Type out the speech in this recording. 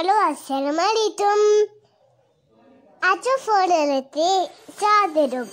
Hello അസ്സലാമു അലൈക്കും. അച്ഛൻ ഫോണിലെത്തി ചാതരും